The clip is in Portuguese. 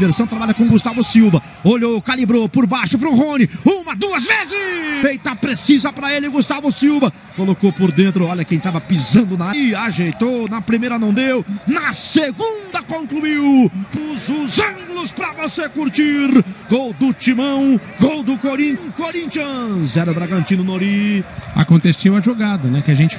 Versão trabalha com Gustavo Silva. Olhou, calibrou por baixo para o Rony. Uma, duas vezes. Feita precisa para ele, Gustavo Silva. Colocou por dentro. Olha quem estava pisando na. E ajeitou. Na primeira não deu. Na segunda concluiu. Pus os ângulos para você curtir. Gol do Timão. Gol do Corinthians. Corinthians. Zero Bragantino Nori. Aconteceu a jogada, né? Que a gente